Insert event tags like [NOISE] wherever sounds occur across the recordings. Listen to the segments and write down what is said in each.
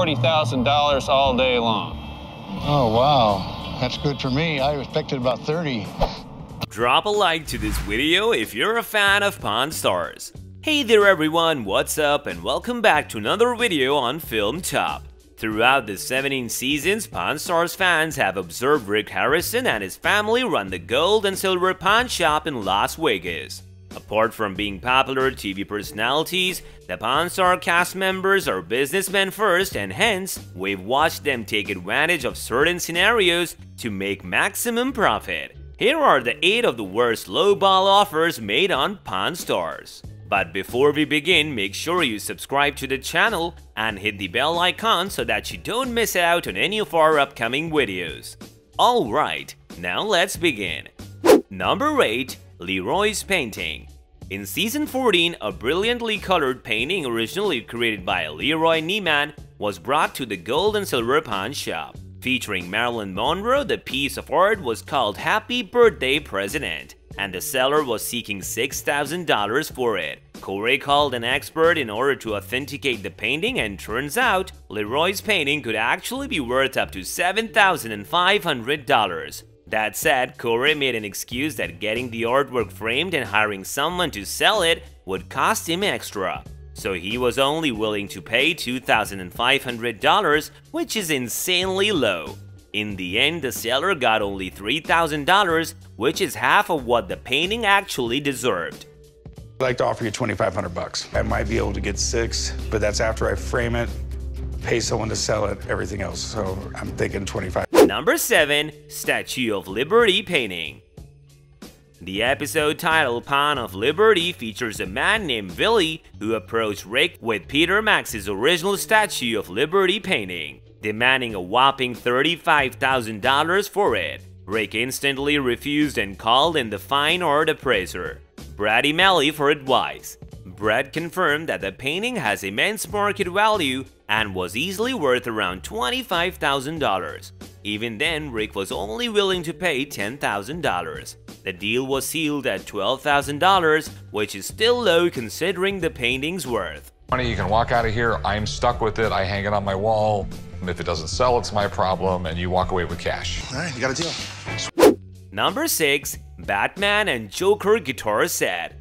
$40,000 all day long. Oh, wow. That's good for me. I expected about 30. Drop a like to this video if you're a fan of Pawn Stars. Hey there everyone, what's up and welcome back to another video on Film Top. Throughout the 17 seasons, Pawn Stars fans have observed Rick Harrison and his family run the gold and silver pawn shop in Las Vegas. Apart from being popular TV personalities, the Pawn Star cast members are businessmen first and hence, we've watched them take advantage of certain scenarios to make maximum profit. Here are the 8 of the worst lowball offers made on Pawn Stars. But before we begin, make sure you subscribe to the channel and hit the bell icon so that you don't miss out on any of our upcoming videos. Alright, now let's begin. Number 8. Leroy's Painting In Season 14, a brilliantly colored painting originally created by Leroy Neiman was brought to the gold and silver pawn shop. Featuring Marilyn Monroe, the piece of art was called Happy Birthday President and the seller was seeking $6,000 for it. Corey called an expert in order to authenticate the painting and turns out, Leroy's painting could actually be worth up to $7,500. That said, Corey made an excuse that getting the artwork framed and hiring someone to sell it would cost him extra. So he was only willing to pay $2,500, which is insanely low. In the end, the seller got only $3,000, which is half of what the painting actually deserved. I'd like to offer you 2,500 bucks. I might be able to get six, but that's after I frame it, pay someone to sell it, everything else. So I'm thinking 25. Number 7. Statue of Liberty Painting The episode titled Pawn of Liberty features a man named Billy who approached Rick with Peter Max's original Statue of Liberty painting demanding a whopping $35,000 for it. Rick instantly refused and called in the fine art appraiser, Brad Emeli, for advice. Brad confirmed that the painting has immense market value and was easily worth around $25,000. Even then, Rick was only willing to pay $10,000. The deal was sealed at $12,000, which is still low considering the painting's worth. Money, you can walk out of here, I'm stuck with it, I hang it on my wall, if it doesn't sell, it's my problem, and you walk away with cash. All right, you got a deal. Number 6. Batman and Joker Guitar Set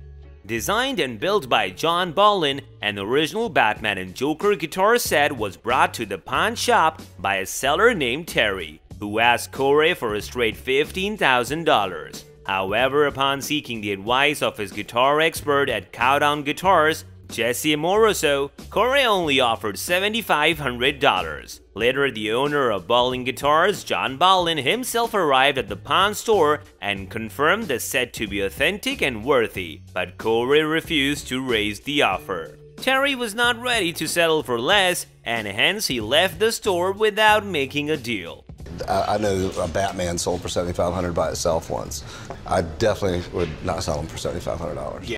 Designed and built by John Bolin, an original Batman and Joker guitar set was brought to the pawn shop by a seller named Terry, who asked Corey for a straight $15,000. However, upon seeking the advice of his guitar expert at Cowtown Guitars, Jesse Amoroso, Corey only offered $7,500. Later, the owner of Bolin Guitars, John Bolin, himself arrived at the pawn store and confirmed the set to be authentic and worthy, but Corey refused to raise the offer. Terry was not ready to settle for less, and hence he left the store without making a deal. I, know a Batman sold for $7,500 by itself once. I definitely would not sell them for $7,500. Yeah.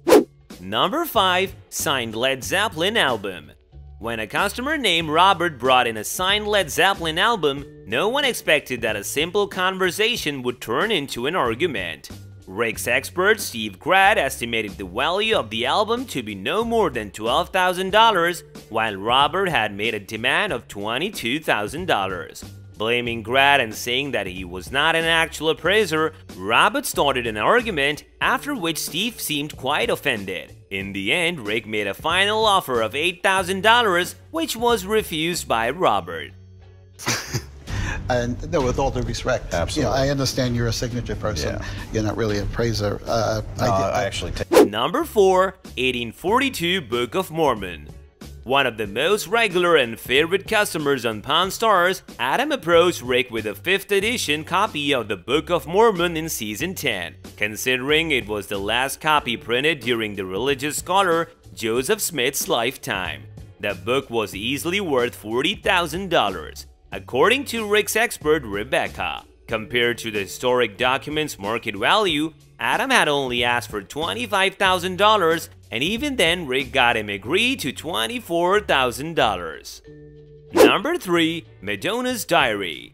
Number 5. Signed Led Zeppelin Album When a customer named Robert brought in a signed Led Zeppelin album, no one expected that a simple conversation would turn into an argument. Rick's expert Steve Grad estimated the value of the album to be no more than $12,000, while Robert had made a demand of $22,000. Blaming Grad and saying that he was not an actual appraiser, Robert started an argument, after which Steve seemed quite offended. In the end, Rick made a final offer of $8,000, which was refused by Robert. [LAUGHS] and no, with all due respect, absolutely. You know, I understand you're a signature person. Yeah. You're not really a appraiser. Uh, no, I, I actually. Number four, 1842 Book of Mormon. One of the most regular and favorite customers on Pawn Stars, Adam approached Rick with a 5th edition copy of the Book of Mormon in Season 10, considering it was the last copy printed during the religious scholar Joseph Smith's lifetime. The book was easily worth $40,000, according to Rick's expert Rebecca. Compared to the historic document's market value, Adam had only asked for $25,000 and even then Rick got him agreed to $24,000. Number 3. Madonna's Diary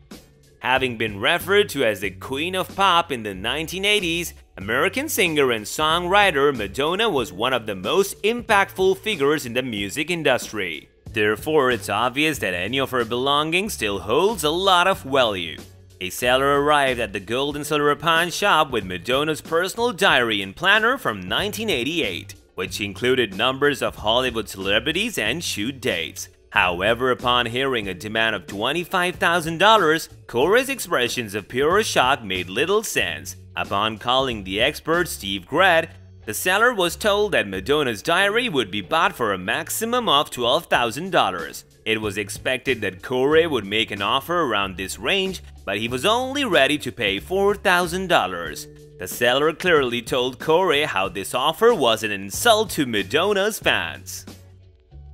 Having been referred to as the Queen of Pop in the 1980s, American singer and songwriter Madonna was one of the most impactful figures in the music industry. Therefore, it's obvious that any of her belongings still holds a lot of value. A seller arrived at the gold and silver pawn shop with Madonna's personal diary and planner from 1988, which included numbers of Hollywood celebrities and shoot dates. However, upon hearing a demand of $25,000, Corey's expressions of pure shock made little sense. Upon calling the expert Steve Grad, the seller was told that Madonna's diary would be bought for a maximum of $12,000. It was expected that Corey would make an offer around this range, but he was only ready to pay $4,000. The seller clearly told Corey how this offer was an insult to Madonna's fans.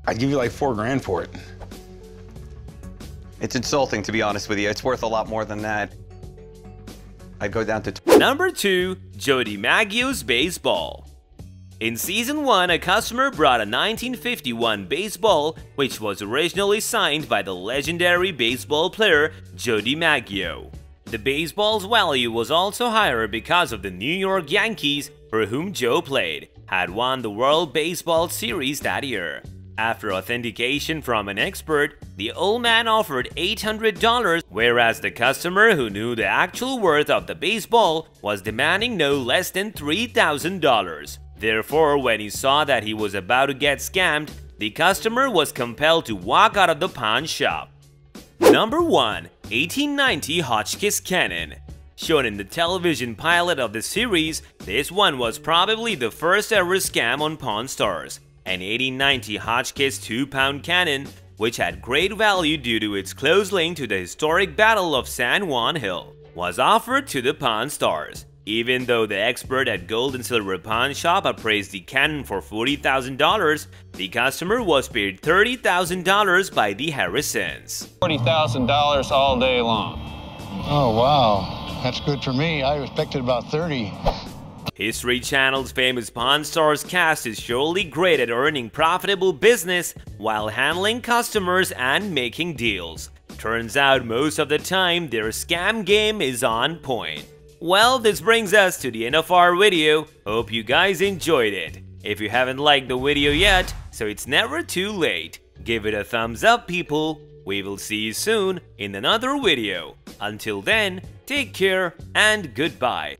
I'd give you like four grand for it. It's insulting, to be honest with you. It's worth a lot more than that. I'd go down to Number 2. Joe DiMaggio's Baseball In Season 1, a customer brought a 1951 baseball which was originally signed by the legendary baseball player Joe DiMaggio. The baseball's value was also higher because of the New York Yankees, for whom Joe played, had won the World Baseball Series that year. After authentication from an expert, the old man offered $800, whereas the customer who knew the actual worth of the baseball was demanding no less than $3,000. Therefore, when he saw that he was about to get scammed, the customer was compelled to walk out of the pawn shop. Number 1. 1890 Hotchkiss Cannon Shown in the television pilot of the series, this one was probably the first ever scam on Pawn Stars an 1890 Hotchkiss 2-pound cannon, which had great value due to its close link to the historic Battle of San Juan Hill, was offered to the Pawn Stars. Even though the expert at Gold and Silver Pawn Shop appraised the cannon for $40,000, the customer was paid $30,000 by the Harrisons. $40,000 all day long. Oh, wow. That's good for me. I expected about 30. History Channel's famous Pawn Stars cast is surely great at earning profitable business while handling customers and making deals. Turns out most of the time their scam game is on point. Well, this brings us to the end of our video. Hope you guys enjoyed it. If you haven't liked the video yet, so it's never too late, give it a thumbs up people. We will see you soon in another video. Until then, take care and goodbye.